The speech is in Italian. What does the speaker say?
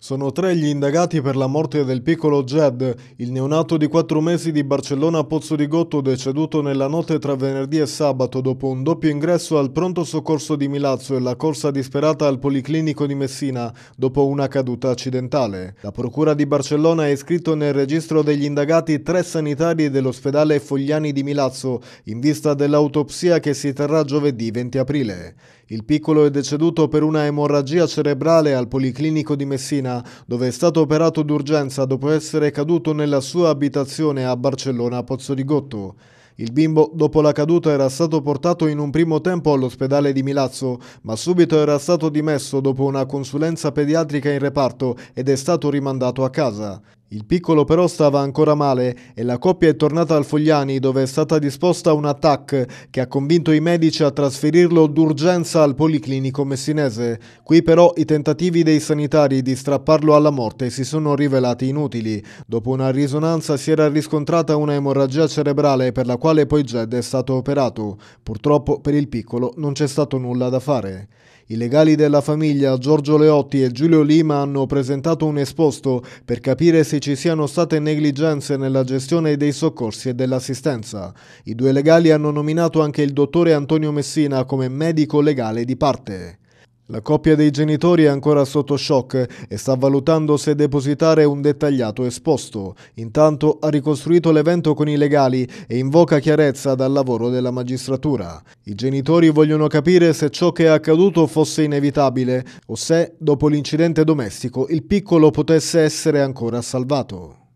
Sono tre gli indagati per la morte del piccolo Jed, il neonato di quattro mesi di Barcellona Pozzo di Gotto deceduto nella notte tra venerdì e sabato dopo un doppio ingresso al pronto soccorso di Milazzo e la corsa disperata al Policlinico di Messina dopo una caduta accidentale. La Procura di Barcellona ha iscritto nel registro degli indagati tre sanitari dell'ospedale Fogliani di Milazzo in vista dell'autopsia che si terrà giovedì 20 aprile. Il piccolo è deceduto per una emorragia cerebrale al Policlinico di Messina, dove è stato operato d'urgenza dopo essere caduto nella sua abitazione a Barcellona Pozzo di Gotto. Il bimbo, dopo la caduta, era stato portato in un primo tempo all'ospedale di Milazzo, ma subito era stato dimesso dopo una consulenza pediatrica in reparto ed è stato rimandato a casa. Il piccolo però stava ancora male e la coppia è tornata al Fogliani dove è stata disposta un TAC che ha convinto i medici a trasferirlo d'urgenza al Policlinico messinese. Qui però i tentativi dei sanitari di strapparlo alla morte si sono rivelati inutili. Dopo una risonanza si era riscontrata una emorragia cerebrale per la quale poi Jed è stato operato. Purtroppo per il piccolo non c'è stato nulla da fare. I legali della famiglia Giorgio Leotti e Giulio Lima hanno presentato un esposto per capire se ci siano state negligenze nella gestione dei soccorsi e dell'assistenza. I due legali hanno nominato anche il dottore Antonio Messina come medico legale di parte. La coppia dei genitori è ancora sotto shock e sta valutando se depositare un dettagliato esposto. Intanto ha ricostruito l'evento con i legali e invoca chiarezza dal lavoro della magistratura. I genitori vogliono capire se ciò che è accaduto fosse inevitabile o se, dopo l'incidente domestico, il piccolo potesse essere ancora salvato.